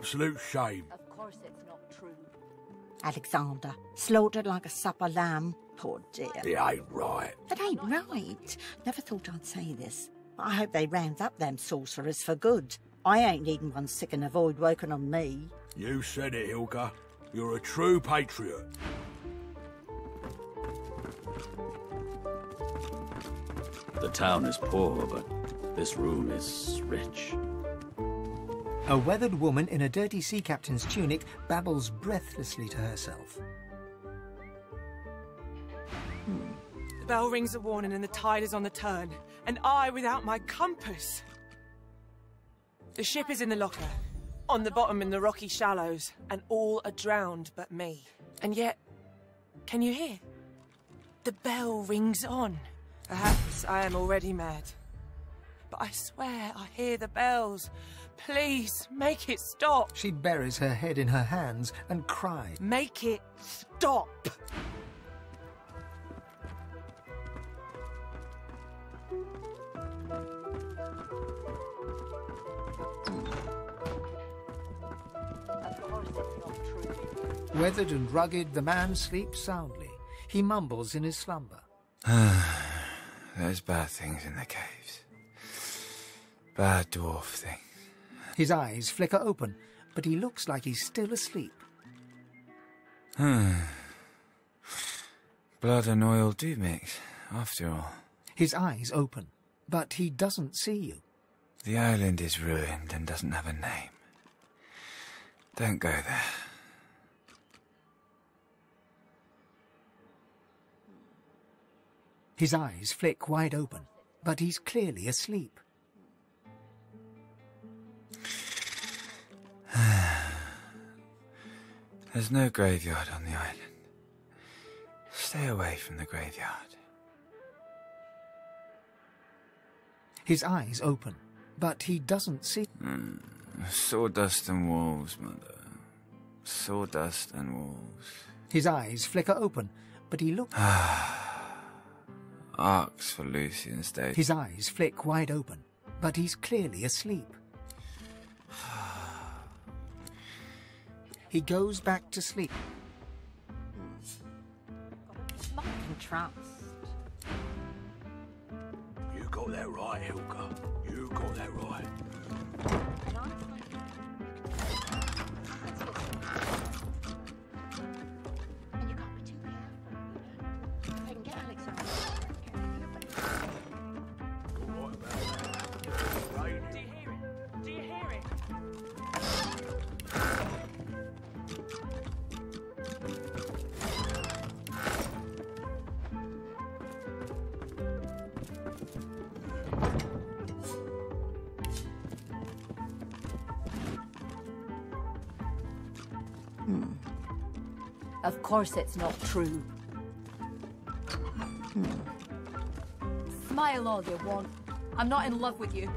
absolute shame. Of course it's not true. Alexander, slaughtered like a supper lamb. Poor dear. It ain't right. It ain't right. Never thought I'd say this. I hope they round up them sorcerers for good. I ain't needing one sick and avoid working on me. You said it, Hilka. You're a true patriot. The town is poor, but this room is rich. A weathered woman in a dirty sea captain's tunic babbles breathlessly to herself. The bell rings a warning and the tide is on the turn. And I without my compass. The ship is in the locker, on the bottom in the rocky shallows, and all are drowned but me. And yet, can you hear? The bell rings on. Perhaps I am already mad. But I swear I hear the bells. Please, make it stop. She buries her head in her hands and cries. Make it stop. Of course it's not true. Weathered and rugged, the man sleeps soundly. He mumbles in his slumber. There's bad things in the caves. Bad dwarf things. His eyes flicker open, but he looks like he's still asleep. Blood and oil do mix, after all. His eyes open, but he doesn't see you. The island is ruined and doesn't have a name. Don't go there. His eyes flick wide open, but he's clearly asleep. There's no graveyard on the island. Stay away from the graveyard. His eyes open, but he doesn't see. Hmm. Sawdust and wolves, mother. Sawdust and wolves. His eyes flicker open, but he looks. Arcs for Lucian's day. His eyes flick wide open, but he's clearly asleep. He goes back to sleep. I can trust. You got that right, Hilka. You got that right. Course it's not true. Hmm. Smile all you want. I'm not in love with you.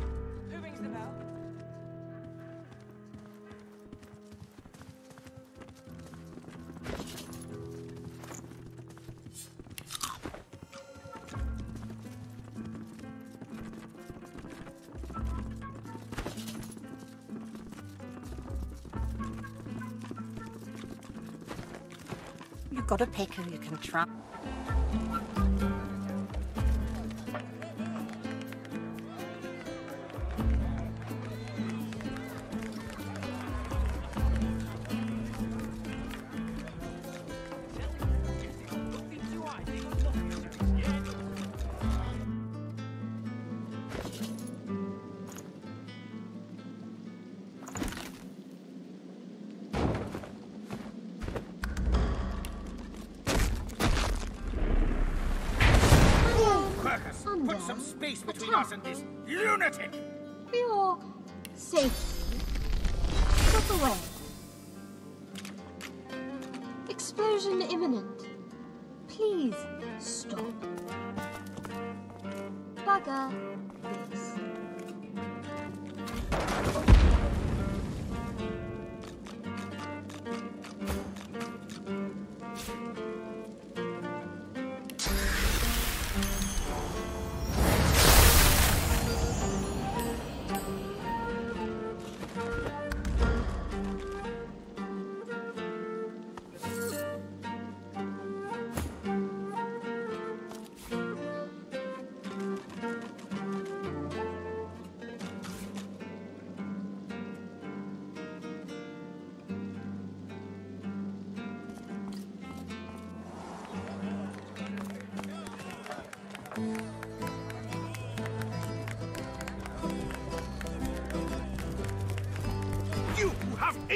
You've got to pick who you can trust.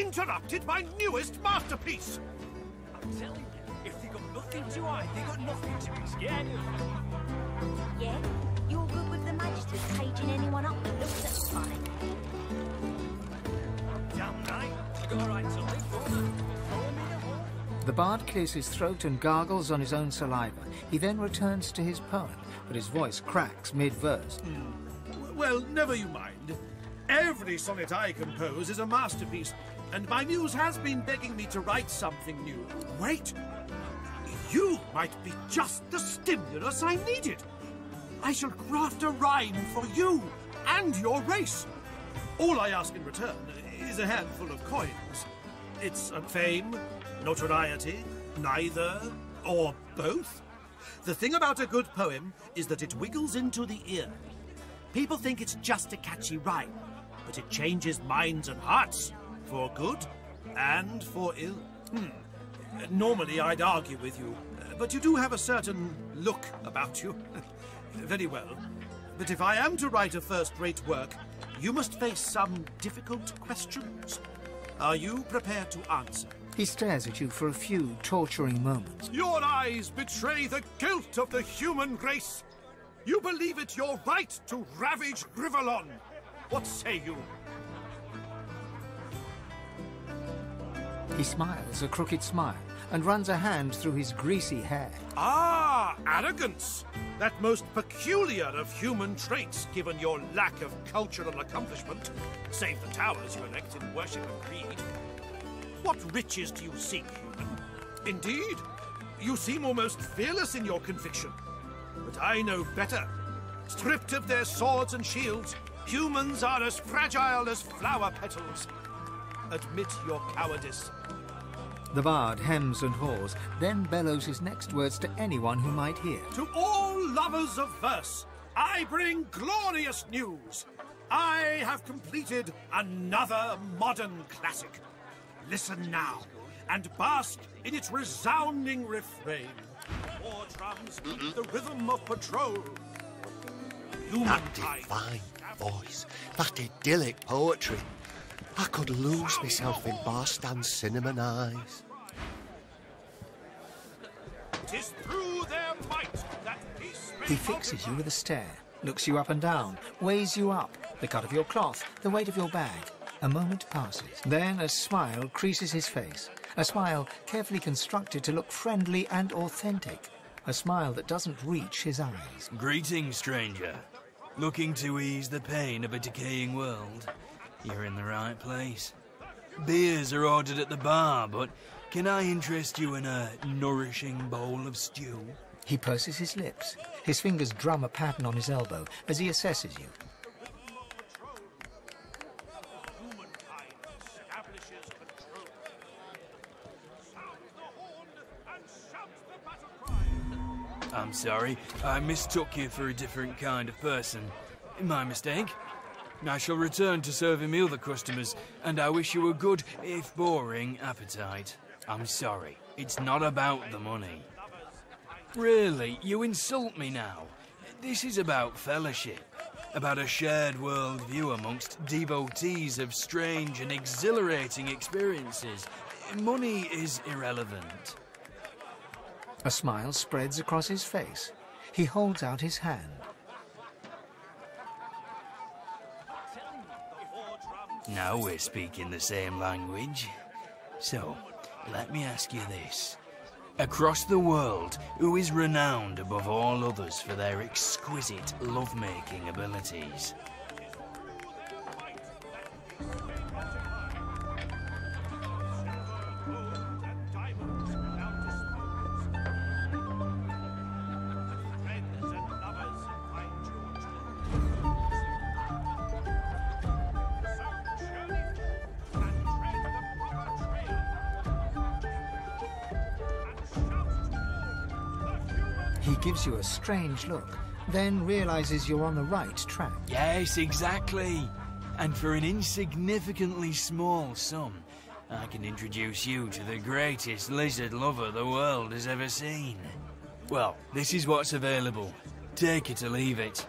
Interrupted my newest masterpiece. I'm telling you, if they got nothing to hide, they got nothing to be scared of. Yeah? You're good with the magistrate caging anyone up that looks at the funny. Damn right. I got to live, don't I? Throw 'em in a hole. The bard clears his throat and gargles on his own saliva. He then returns to his poem, but his voice cracks mid-verse. Hmm. Well, never you mind. Every sonnet I compose is a masterpiece, and my muse has been begging me to write something new. Wait! You might be just the stimulus I needed. I shall craft a rhyme for you and your race. All I ask in return is a handful of coins. It's fame, notoriety, neither, or both. The thing about a good poem is that it wiggles into the ear. People think it's just a catchy rhyme, but it changes minds and hearts for good and for ill. Hmm. Normally, I'd argue with you, but you do have a certain look about you. Very well. But if I am to write a first-rate work, you must face some difficult questions. Are you prepared to answer? He stares at you for a few torturing moments. Your eyes betray the guilt of the human race. You believe it your right to ravage Rivellon. What say you? He smiles a crooked smile and runs a hand through his greasy hair. Ah, arrogance! That most peculiar of human traits, given your lack of cultural accomplishment. Save the towers you erect in worship of greed. What riches do you seek, human? Indeed, you seem almost fearless in your conviction. But I know better. Stripped of their swords and shields, humans are as fragile as flower petals. Admit your cowardice. The bard hems and haws, then bellows his next words to anyone who might hear. To all lovers of verse, I bring glorious news. I have completed another modern classic. Listen now, and bask in its resounding refrain. War drums beat the rhythm of patrol. That Humankind. divine voice, that idyllic poetry. I could lose myself in Barstan's cinnamon eyes. Tis through their might that peace He fixes you with a stare, looks you up and down, weighs you up, the cut of your cloth, the weight of your bag. A moment passes. Then a smile creases his face. A smile carefully constructed to look friendly and authentic. A smile that doesn't reach his eyes. Greetings, stranger. Looking to ease the pain of a decaying world? You're in the right place. Beers are ordered at the bar, but can I interest you in a nourishing bowl of stew? He purses his lips. His fingers drum a pattern on his elbow as he assesses you. Humankind establishes control. Sound the horn and shout the battle cry. I'm sorry, I mistook you for a different kind of person. My mistake. I shall return to serving me other customers, and I wish you a good, if boring, appetite. I'm sorry, it's not about the money. Really, you insult me now. This is about fellowship, about a shared world view amongst devotees of strange and exhilarating experiences. Money is irrelevant. A smile spreads across his face. He holds out his hand. Now we're speaking the same language. So, let me ask you this. Across the world, who is renowned above all others for their exquisite lovemaking abilities? You a strange look, then realizes you're on the right track. Yes, exactly. And for an insignificantly small sum, I can introduce you to the greatest lizard lover the world has ever seen. Well, this is what's available. Take it or leave it.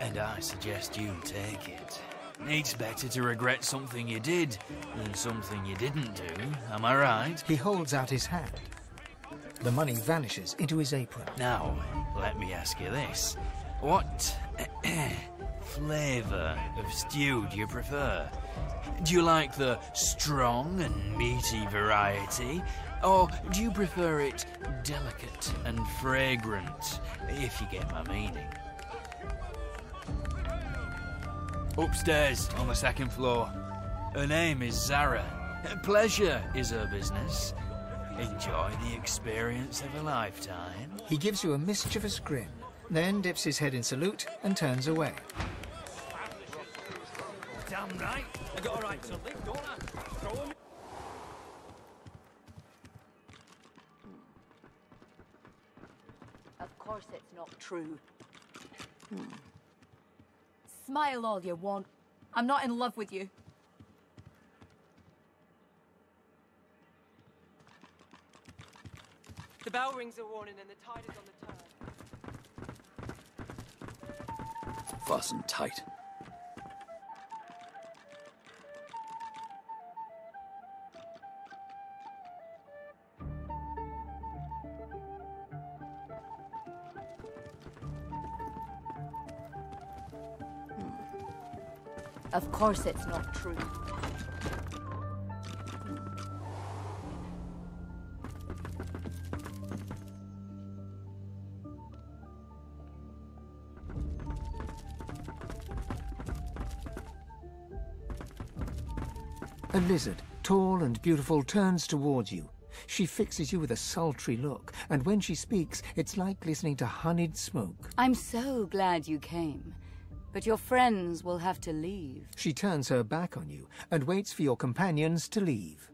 And I suggest you take it. It's better to regret something you did than something you didn't do, am I right? He holds out his hand. The money vanishes into his apron. Now, let me ask you this. What flavour of stew do you prefer? Do you like the strong and meaty variety? Or do you prefer it delicate and fragrant, if you get my meaning? Upstairs, on the second floor. Her name is Zara. Pleasure is her business. Enjoy the experience of a lifetime. He gives you a mischievous grin, then dips his head in salute and turns away. Damn right. I got a right to live, don't I? Throw 'em Of course it's not true. Hmm. Smile all you want. I'm not in love with you. Bell rings a warning and the tide is on the turn. Fasten tight. Of course it's not true. Lizard, tall and beautiful, turns towards you. She fixes you with a sultry look, and when she speaks, it's like listening to honeyed smoke. I'm so glad you came. But your friends will have to leave. She turns her back on you and waits for your companions to leave.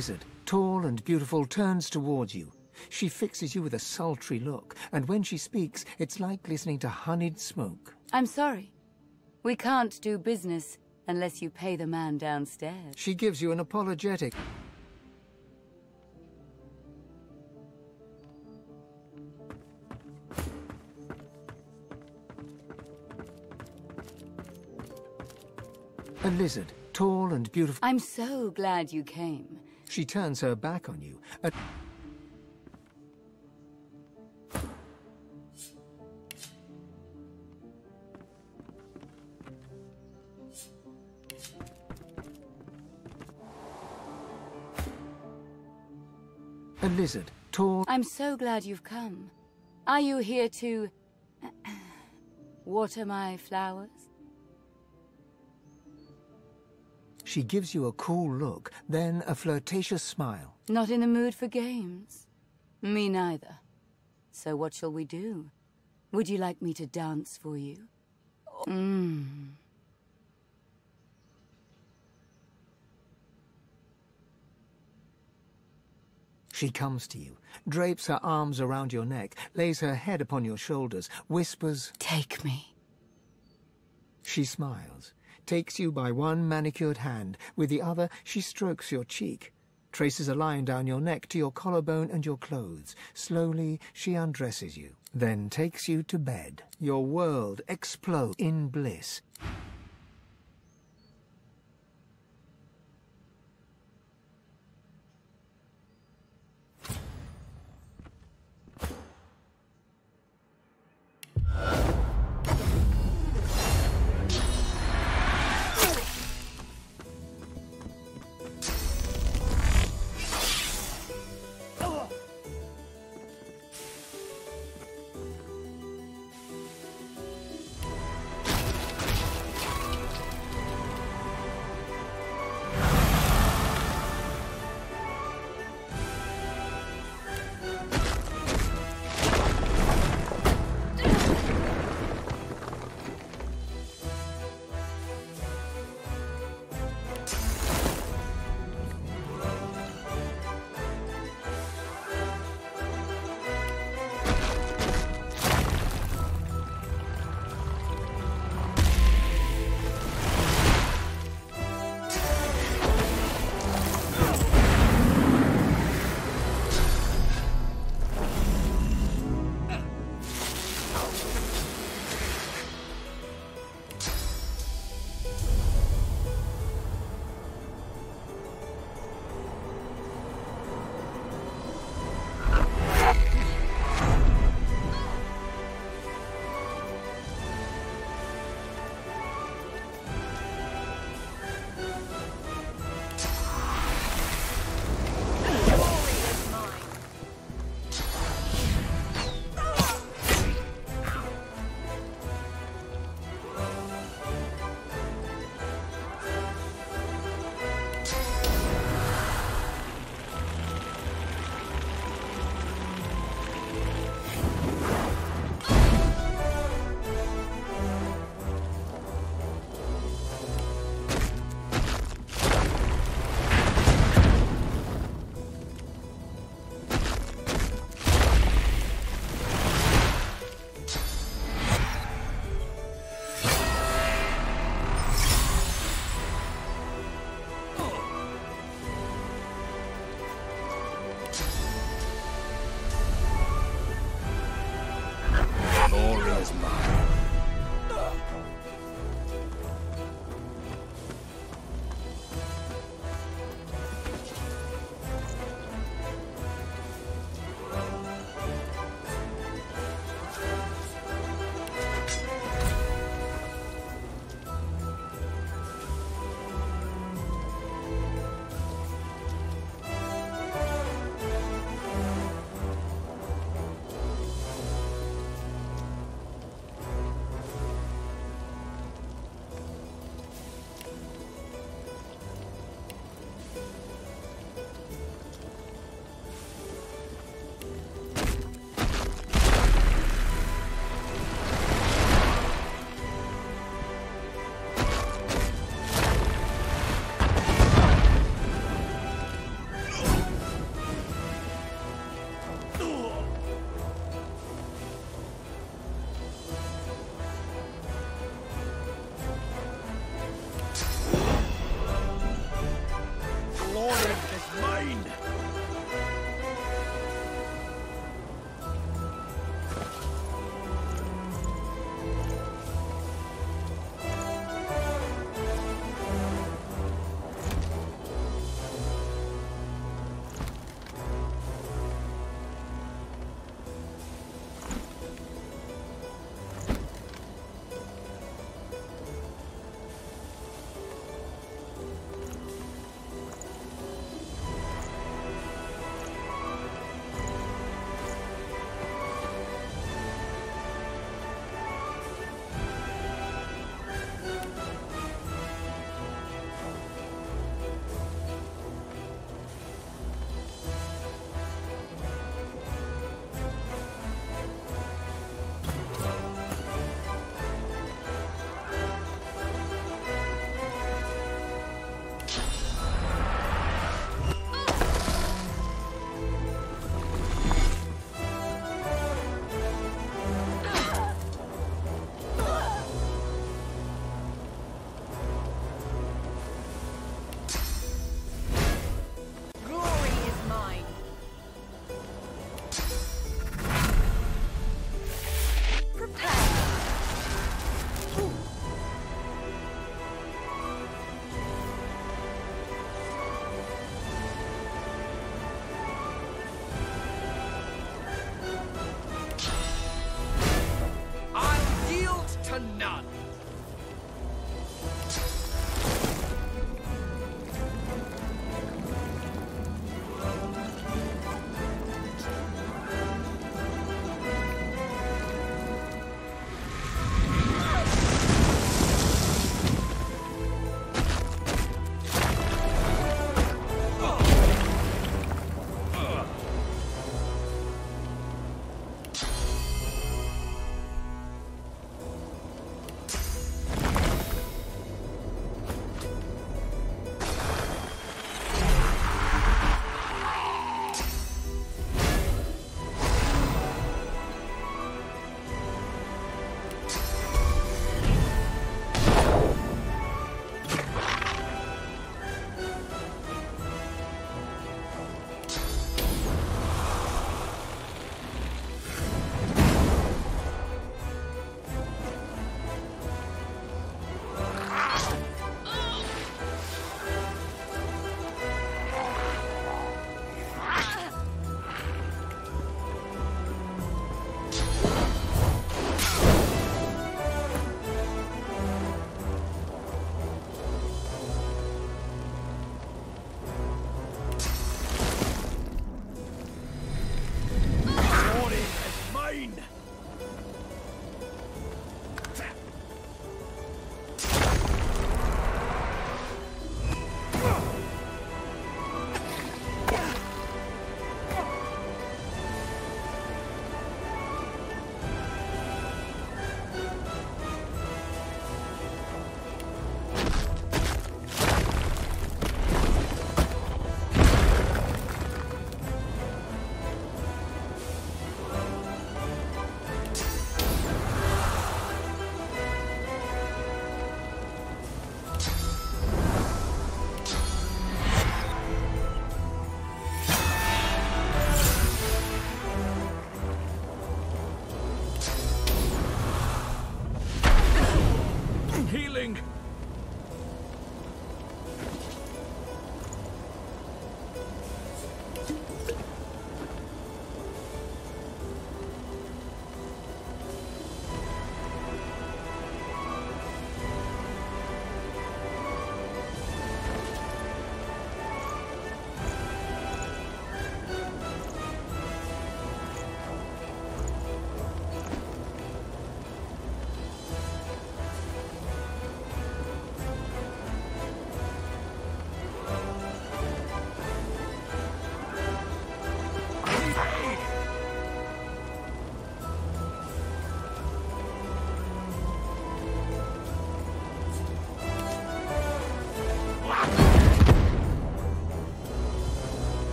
Lizard, tall and beautiful, turns towards you. She fixes you with a sultry look, and when she speaks, it's like listening to honeyed smoke. I'm sorry. We can't do business unless you pay the man downstairs. She gives you an apologetic. A lizard, tall and beautiful. I'm so glad you came. She turns her back on you. A lizard, tall. I'm so glad you've come. Are you here to water my flowers? She gives you a cool look, then a flirtatious smile. Not in the mood for games? Me neither. So what shall we do? Would you like me to dance for you? Mmm. She comes to you, drapes her arms around your neck, lays her head upon your shoulders, whispers, Take me. She smiles, takes you by one manicured hand, with the other she strokes your cheek, traces a line down your neck to your collarbone and your clothes. Slowly she undresses you, then takes you to bed. Your world explodes in bliss.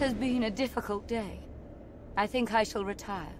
Has been a difficult day. I think I shall retire.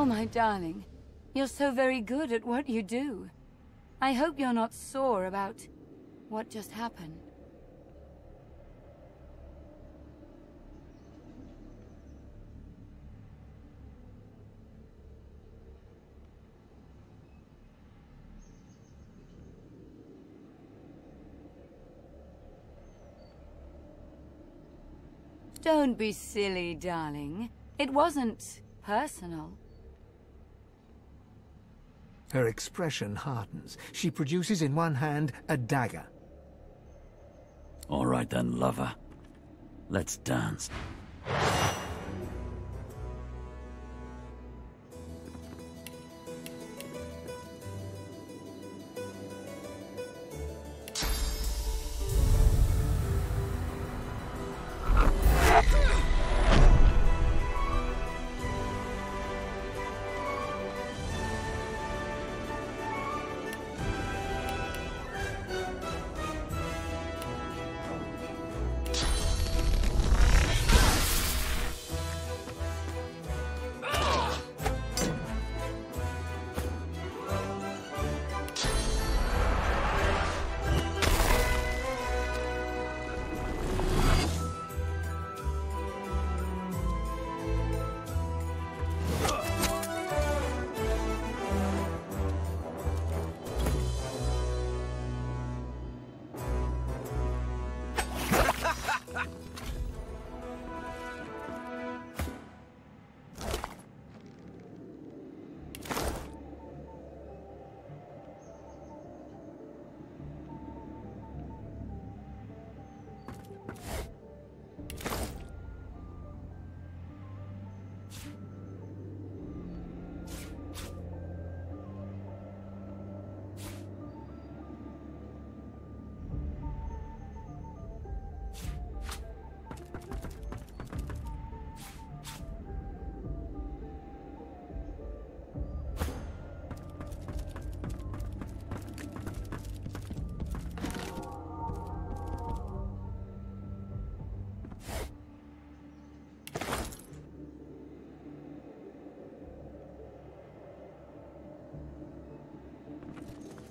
Oh, my darling. You're so very good at what you do. I hope you're not sore about what just happened. Don't be silly, darling. It wasn't personal. Her expression hardens. She produces in one hand a dagger. All right then, lover. Let's dance.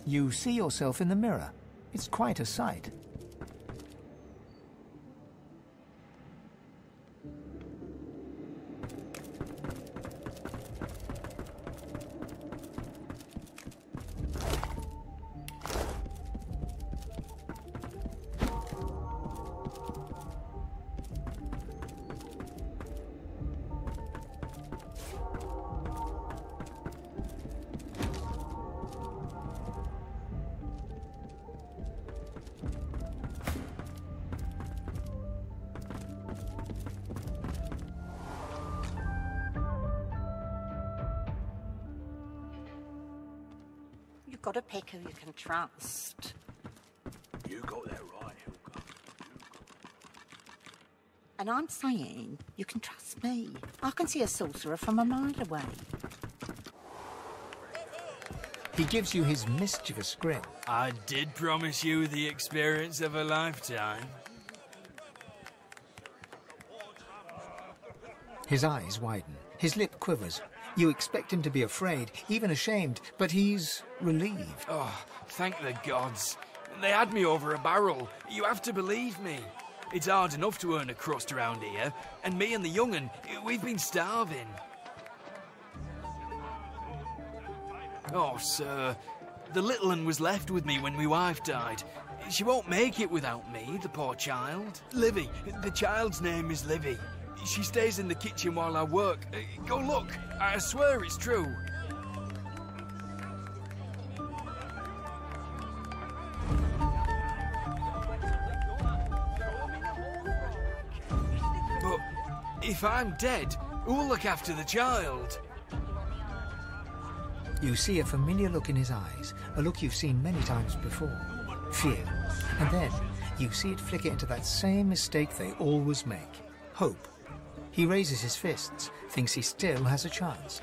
You see yourself in the mirror. It's quite a sight. Got to pick who you can trust. You got that right, Helga. And I'm saying you can trust me. I can see a sorcerer from a mile away. He gives you his mischievous grin. I did promise you the experience of a lifetime. His eyes widen. His lip quivers. You expect him to be afraid, even ashamed, but he's relieved. Oh, thank the gods. They had me over a barrel. You have to believe me. It's hard enough to earn a crust around here, and me and the young'un, we've been starving. Oh, sir, the little un was left with me when my wife died. She won't make it without me, the poor child. Livy, the child's name is Livy. She stays in the kitchen while I work. Uh, Go look, I swear it's true. But if I'm dead, who'll look after the child? You see a familiar look in his eyes, a look you've seen many times before. Fear. And then you see it flicker into that same mistake they always make. Hope. He raises his fists, thinks he still has a chance.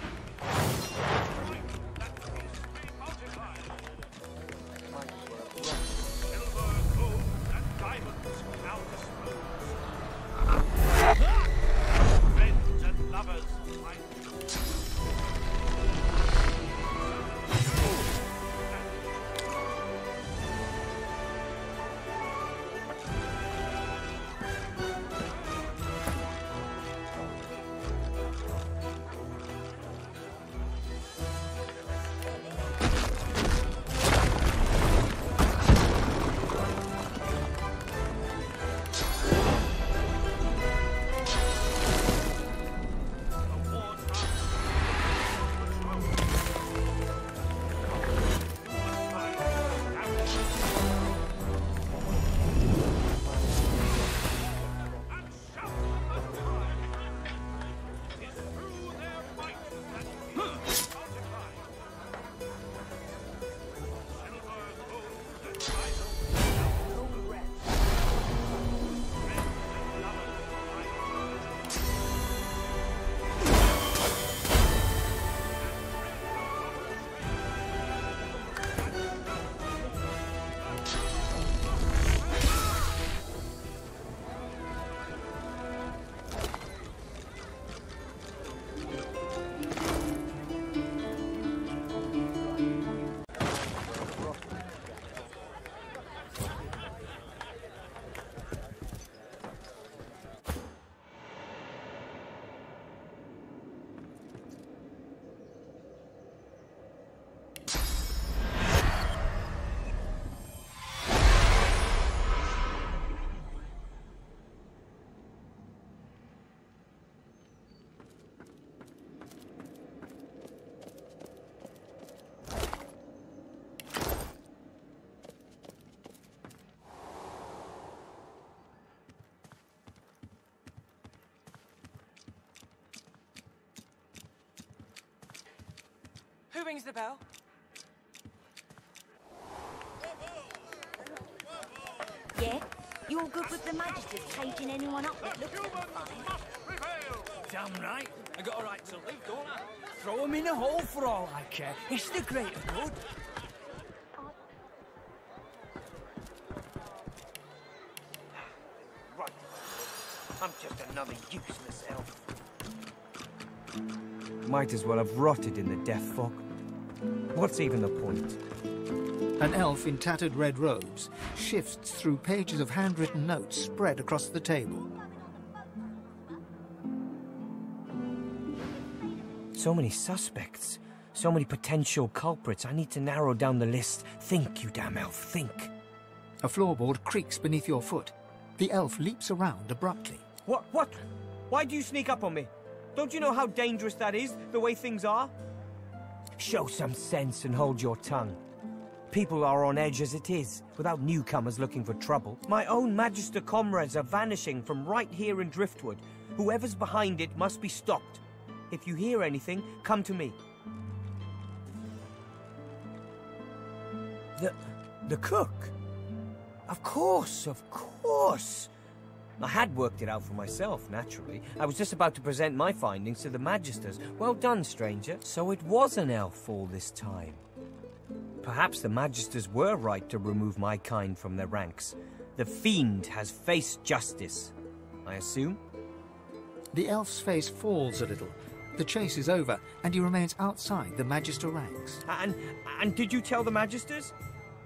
Who rings the bell? Yeah? You all good with the Magisters caging anyone up that looks like fire? Damn right. I got a right to live, don't I? Throw him in a hole for all I care. It's the greater good. Right. I'm just another useless elf. Might as well have rotted in the death fog. What's even the point? An elf in tattered red robes shifts through pages of handwritten notes spread across the table. So many suspects. So many potential culprits. I need to narrow down the list. Think, you damn elf, think. A floorboard creaks beneath your foot. The elf leaps around abruptly. What? What? Why do you sneak up on me? Don't you know how dangerous that is, the way things are? Show some sense and hold your tongue. People are on edge as it is, without newcomers looking for trouble. My own Magister comrades are vanishing from right here in Driftwood. Whoever's behind it must be stopped. If you hear anything, come to me. The... the cook? Of course, of course. I had worked it out for myself, naturally. I was just about to present my findings to the Magisters. Well done, stranger. So it was an elf all this time. Perhaps the Magisters were right to remove my kind from their ranks. The fiend has faced justice, I assume? The elf's face falls a little. The chase is over, and he remains outside the Magister ranks. And, and did you tell the Magisters?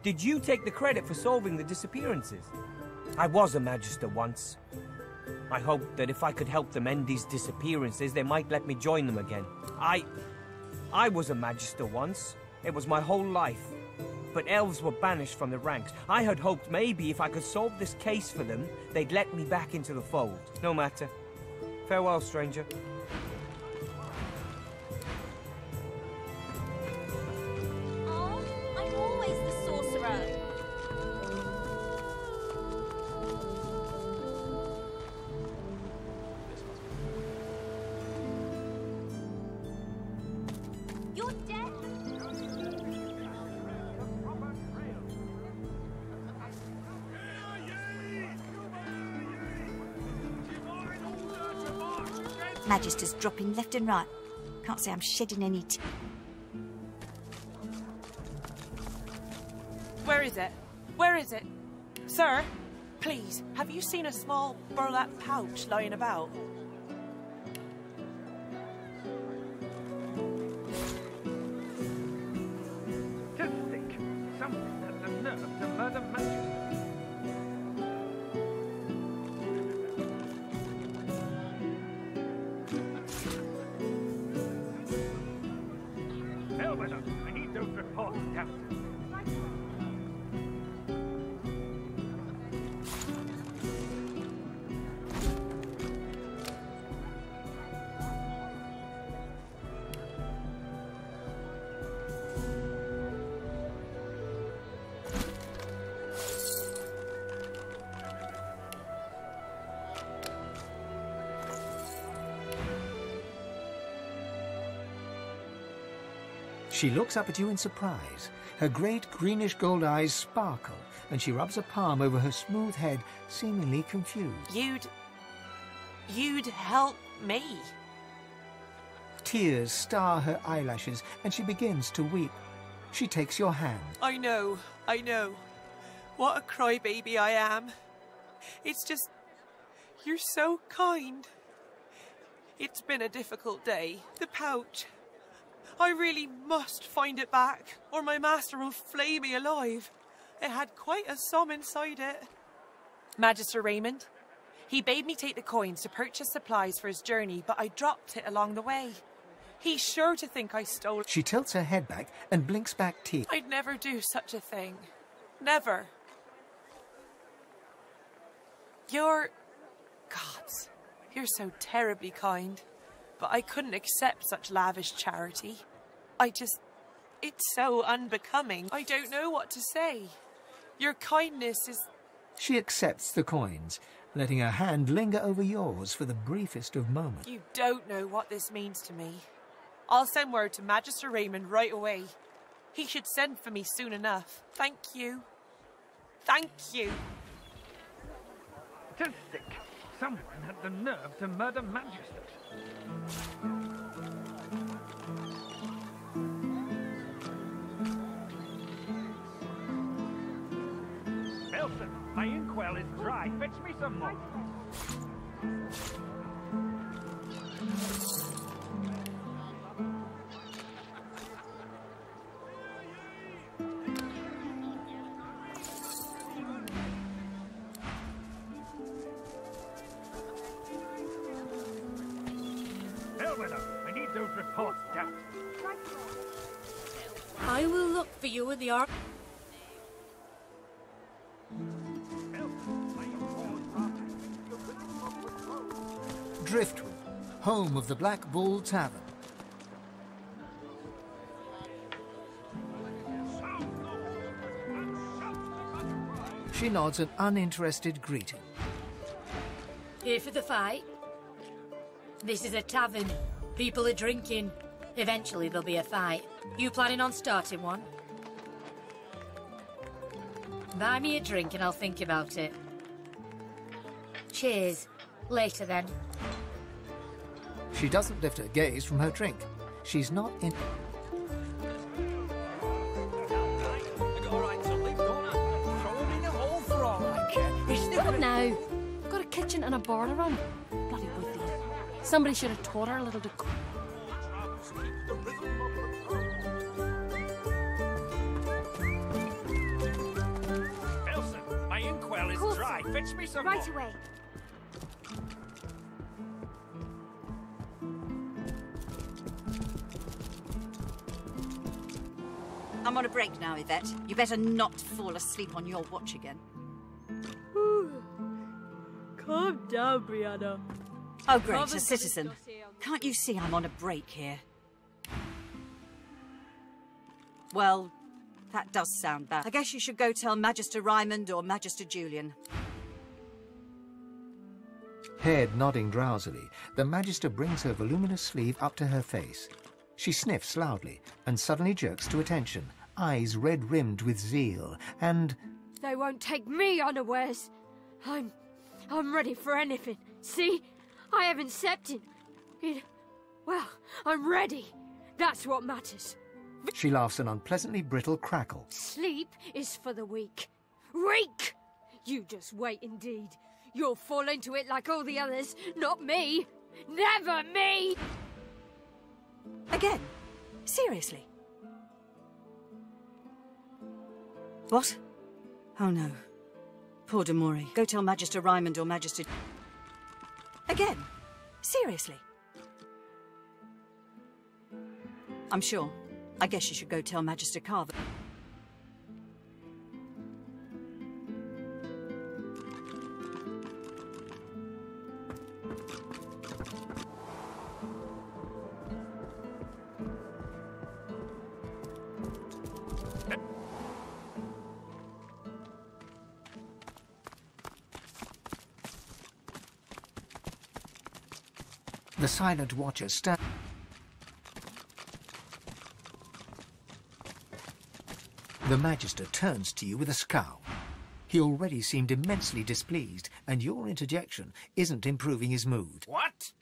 Did you take the credit for solving the disappearances? I was a Magister once. I hoped that if I could help them end these disappearances, they might let me join them again. I... I was a Magister once. It was my whole life. But elves were banished from the ranks. I had hoped maybe if I could solve this case for them, they'd let me back into the fold. No matter. Farewell, stranger. Magister's dropping left and right. Can't say I'm shedding any t- Where is it? Where is it? Sir, please, have you seen a small burlap pouch lying about? She looks up at you in surprise. Her great greenish gold eyes sparkle, and she rubs a palm over her smooth head, seemingly confused. You'd. You'd help me. Tears star her eyelashes, and she begins to weep. She takes your hand. I know, I know. What a crybaby I am. It's just. You're so kind. It's been a difficult day. The pouch. I really must find it back, or my master will flay me alive. It had quite a sum inside it. Magister Raymond. He bade me take the coins to purchase supplies for his journey, but I dropped it along the way. He's sure to think I stole it. She tilts her head back and blinks back tears. I'd never do such a thing. Never. You're. Gods, you're so terribly kind. But I couldn't accept such lavish charity. I just. It's so unbecoming. I don't know what to say. Your kindness is. She accepts the coins, letting her hand linger over yours for the briefest of moments. You don't know what this means to me. I'll send word to Magister Raymond right away. He should send for me soon enough. Thank you. Thank you. To sick. Someone had the nerve to murder Magister. Inkwell is dry. Fetch me some more. I need those reports down. I will look for you in the ark. Home of the Black Bull Tavern. She nods an uninterested greeting. Here for the fight. This is a tavern. People are drinking. Eventually there'll be a fight. You planning on starting one? Buy me a drink and I'll think about it. Cheers. Later then. She doesn't lift her gaze from her drink. She's not in. I right to live, don't I? Throw 'em in a hole for all I care. What now? Got a kitchen and a bar to run. Bloody Withy. Somebody should have taught her a little to cook. My inkwell is dry. Fetch me some Right more. away. On a break now, Yvette. You better not fall asleep on your watch again. Calm down, Brianna. Oh, great, Rather a citizen. Can't you see I'm on a break here? Well, that does sound bad. I guess you should go tell Magister Raymond or Magister Julian. Head nodding drowsily, the Magister brings her voluminous sleeve up to her face. She sniffs loudly and suddenly jerks to attention, eyes red rimmed with zeal, and They won't take me unawares. I'm. I'm ready for anything. See? I haven't slept in. in. Well, I'm ready. That's what matters. she laughs an unpleasantly brittle crackle. Sleep is for the weak. Weak! You just wait, indeed. You'll fall into it like all the others, not me. Never me! Again? Seriously? What? Oh no. Poor Demori. Go tell Magister Raymond or Magister. Again? Seriously? I'm sure. I guess you should go tell Magister Carver. The silent watcher stands. The Magister turns to you with a scowl. He already seemed immensely displeased, and your interjection isn't improving his mood. What?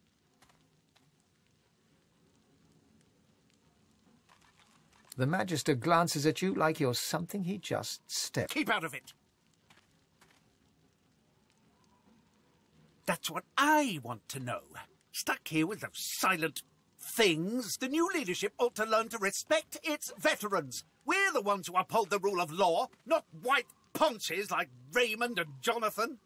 The Magister glances at you like you're something he just stepped. Keep out of it. That's what I want to know. Stuck here with those silent things. The new leadership ought to learn to respect its veterans. We're the ones who uphold the rule of law, not white ponches like Raymond and Jonathan.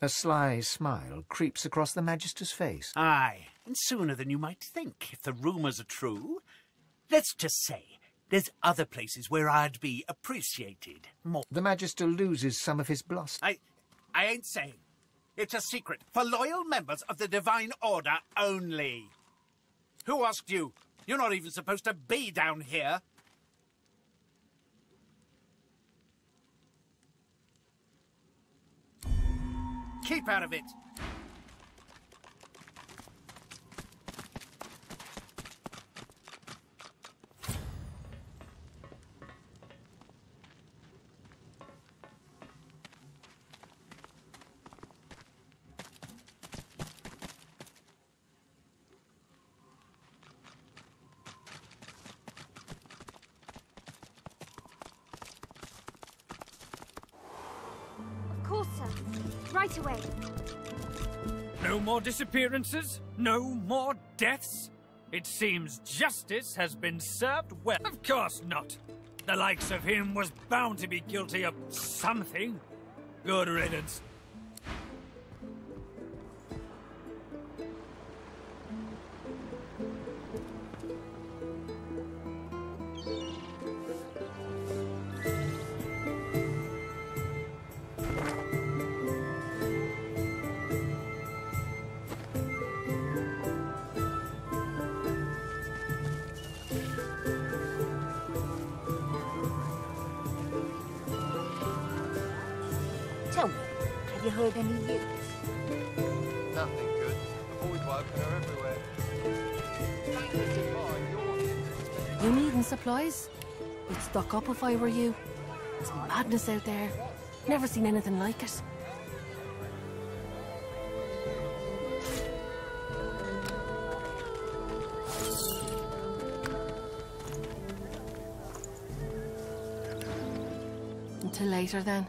A sly smile creeps across the Magister's face. Aye, and sooner than you might think, if the rumours are true. Let's just say there's other places where I'd be appreciated more. The Magister loses some of his bluster. I, I ain't saying. It's a secret for loyal members of the Divine Order only. Who asked you? You're not even supposed to be down here. Keep out of it. More disappearances? No more deaths? It seems justice has been served well. Of course not. The likes of him was bound to be guilty of something. Good riddance. I'd up if I were you. It's madness out there. Never seen anything like it. Until later then.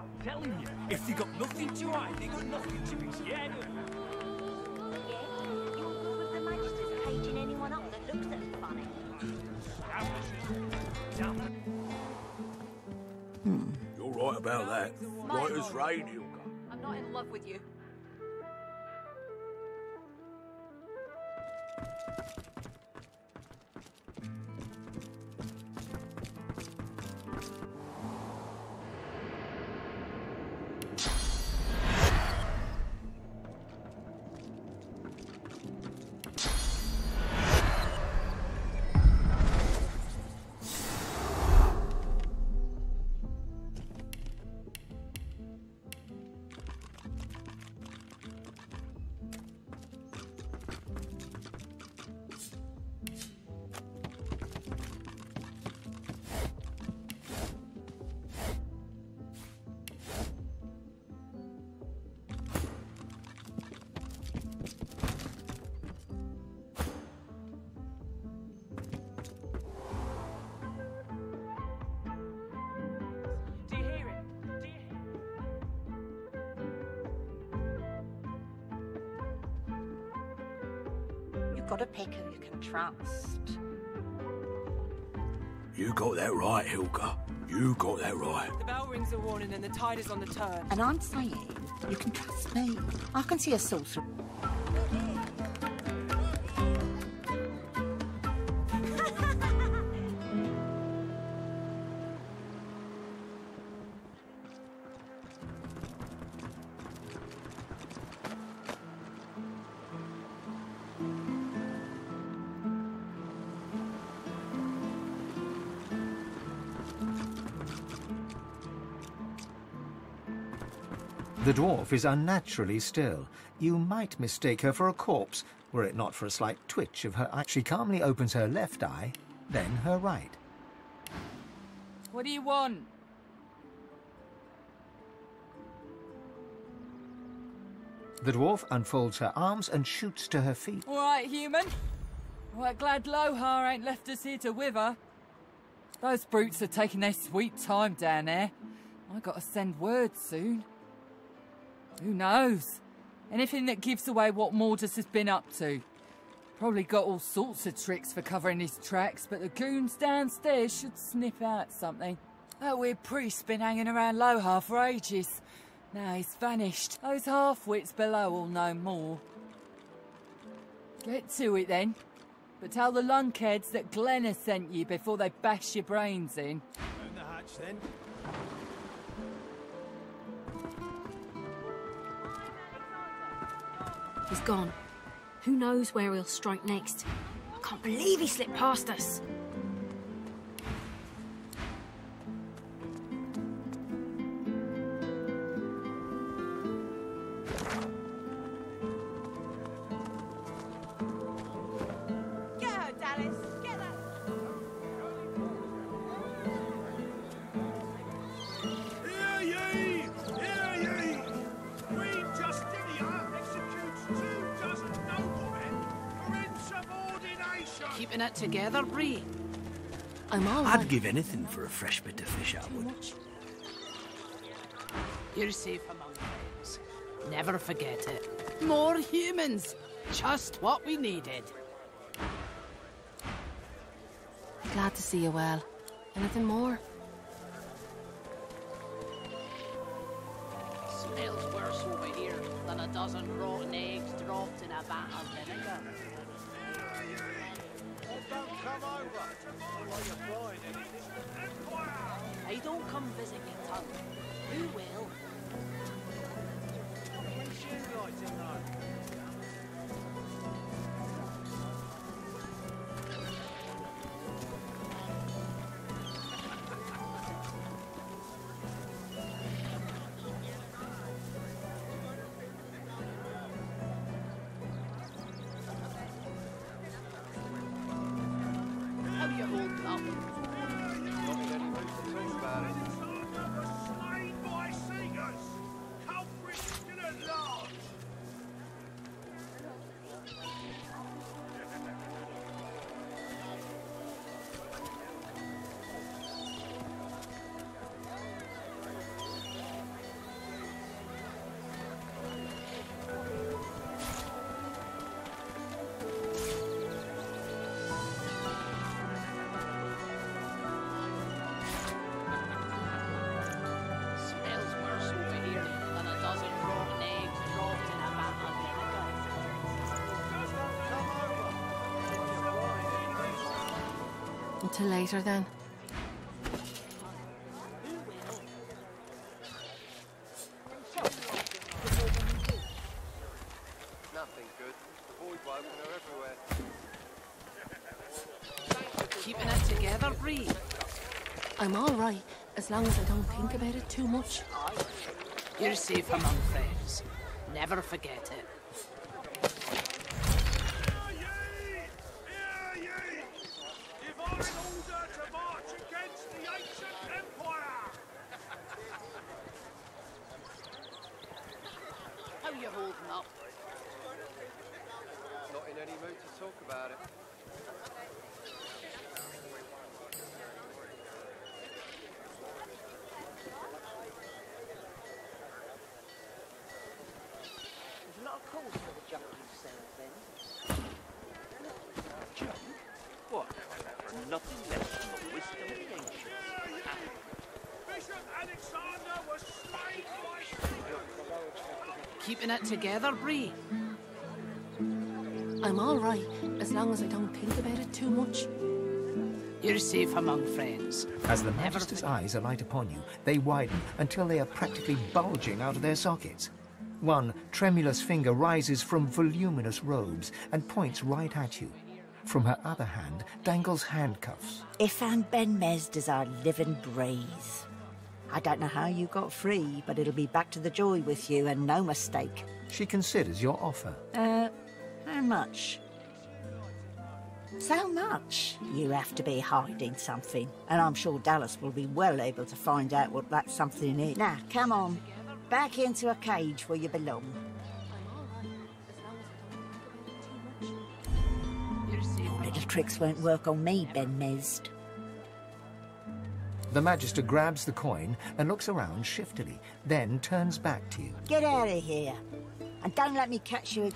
I'm telling you, if they got nothing to hide, they got nothing to be scared caging anyone up that looks at them funny. Hmm. You're right about that. Right as rain, Hilda. I'm not in love with you You've got to pick who you can trust. You got that right, Hilka. You got that right. The bell rings a warning and the tide is on the turn. And I'm saying, you can trust me. I can see a sorcerer. The dwarf is unnaturally still. You might mistake her for a corpse, were it not for a slight twitch of her eye. She calmly opens her left eye, then her right. What do you want? The dwarf unfolds her arms and shoots to her feet. All right, human. Well, glad Lohar ain't left us here to wither. Those brutes are taking their sweet time down there. I gotta send word soon. Who knows? Anything that gives away what Mordus has been up to. Probably got all sorts of tricks for covering his tracks, but the goons downstairs should sniff out something. Oh, that weird priest's been hanging around Lohar for ages. Now he's vanished. Those half-wits below will know more. Get to it then. But tell the lunkheads that Glenn sent you before they bash your brains in. Open the hatch then. He's gone. Who knows where he'll strike next? I can't believe he slipped past us. Noblemen for insubordination! Keeping it together, Bree. I'm all I'd right. give anything for a fresh bit of fish, I would. You're safe among friends. Never forget it. More humans. Just what we needed. Glad to see you well. Anything more? Visit Kentucky. Vinegar. Later then. Nothing good. The Voidwoken her everywhere. Keeping it together, Bree. I'm all right, as long as I don't think about it too much. You're safe among friends. Never forget it. How you holding up? Not in any mood to talk about it. There's a lot of calls for the junk you sell then. Junk? What? Nothing less than the wisdom of the ancients. Bishop Alexandar was slain by Keeping it together, Bree. I'm all right, as long as I don't think about it too much. You're safe among friends. As the Magister's eyes alight upon you, they widen until they are practically bulging out of their sockets. One tremulous finger rises from voluminous robes and points right at you. From her other hand dangles handcuffs. Ifan ben-Mezd is our living breeze. I don't know how you got free, but it'll be back to the joy with you and no mistake. She considers your offer. Uh, how much? So much. You have to be hiding something, and I'm sure Dallis will be well able to find out what that something is. Now, come on. Back into a cage where you belong. Your little tricks won't work on me, ben-Mezd. The Magister grabs the coin and looks around shiftily, then turns back to you. Get out of here. And don't let me catch you.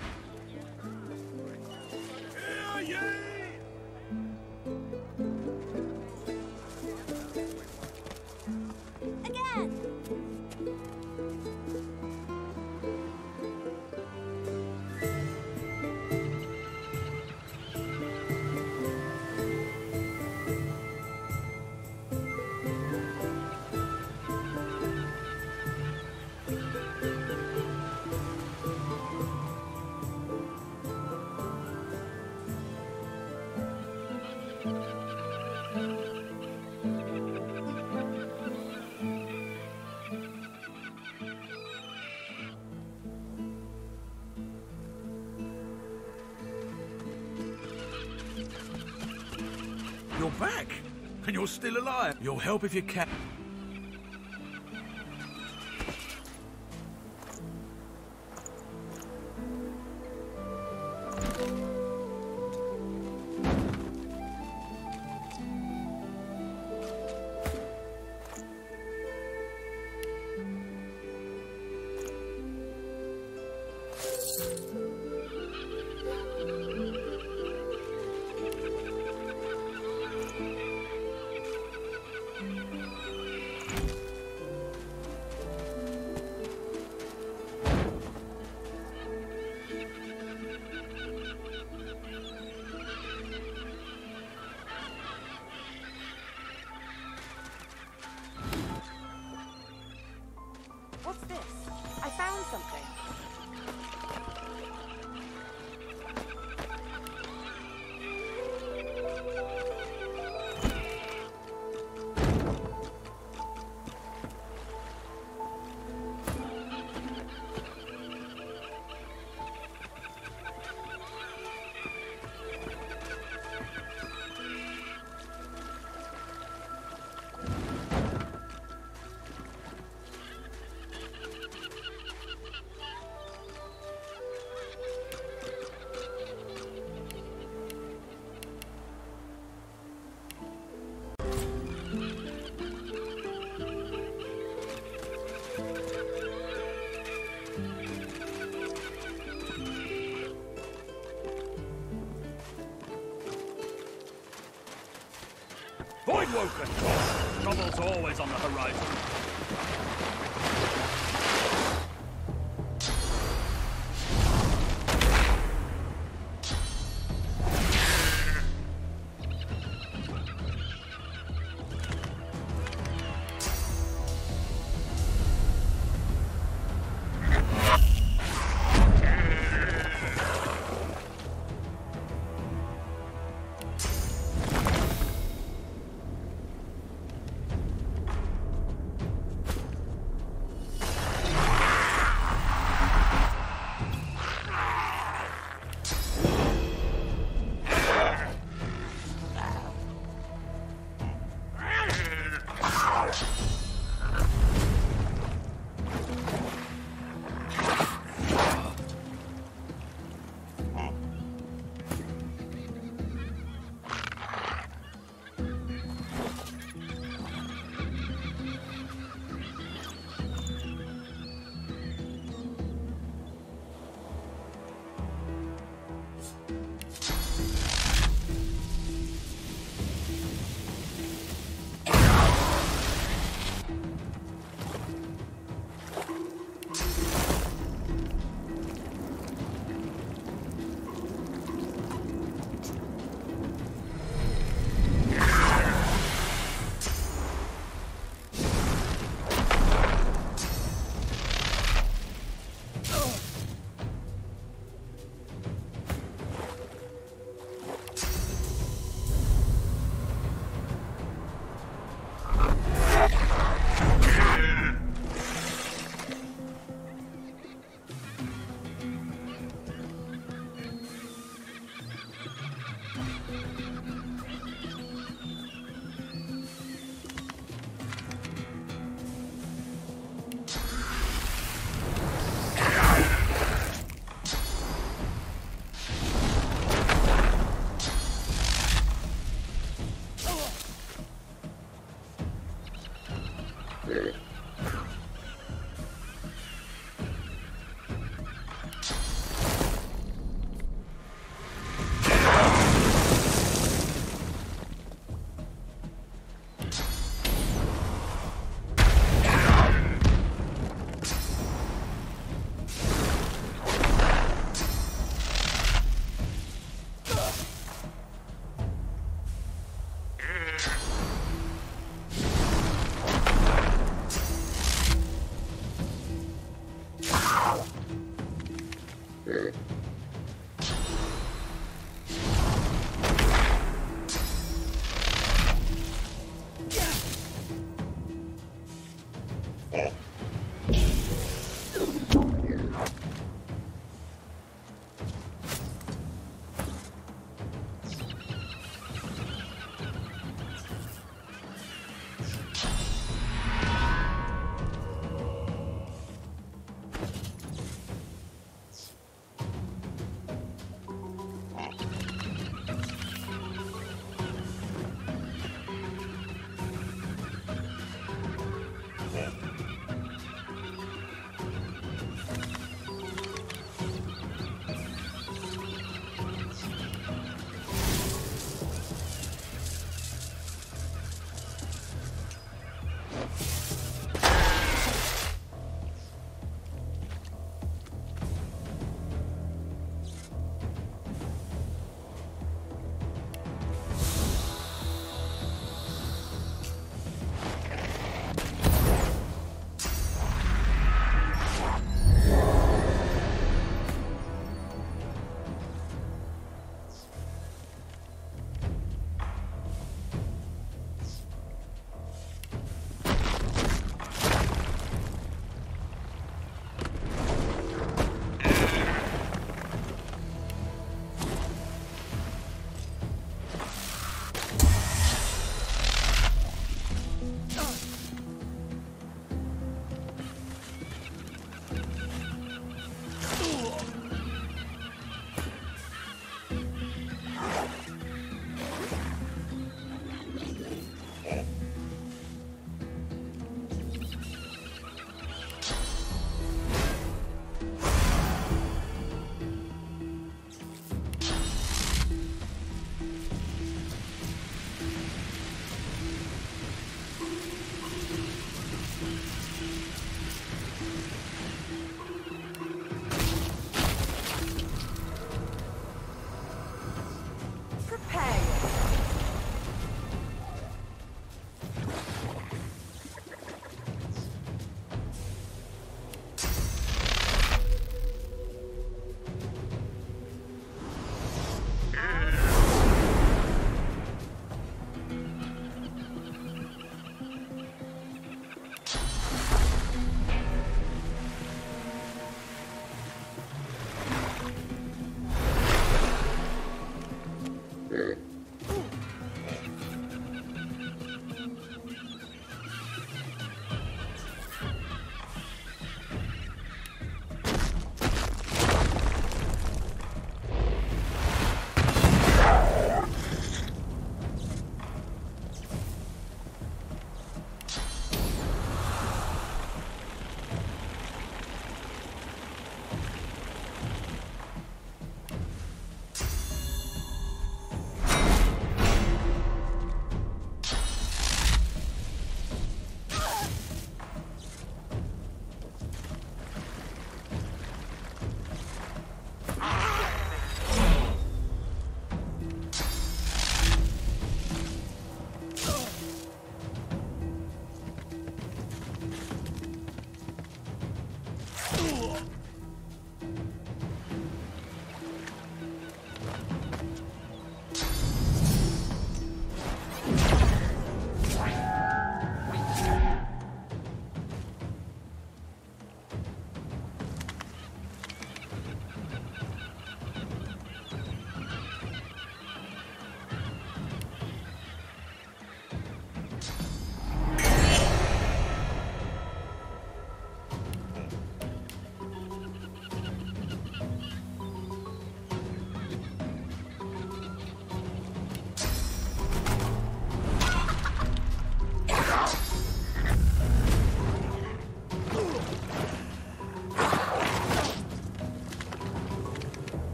Alive. You'll help if you can.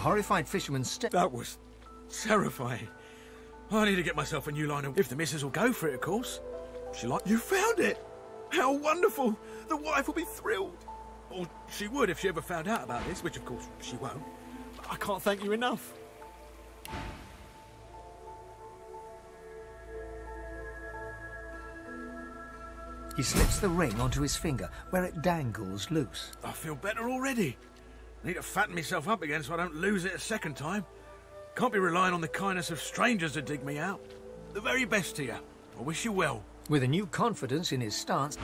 A horrified fisherman stepped. That was terrifying. I need to get myself a new line of. If the missus will go for it, of course. She like. You found it! How wonderful! The wife will be thrilled. Or she would if she ever found out about this, which of course she won't. I can't thank you enough. He slips the ring onto his finger, where it dangles loose. I feel better already. Need to fatten myself up again so I don't lose it a second time. Can't be relying on the kindness of strangers to dig me out. The very best to you. I wish you well. With a new confidence in his stance,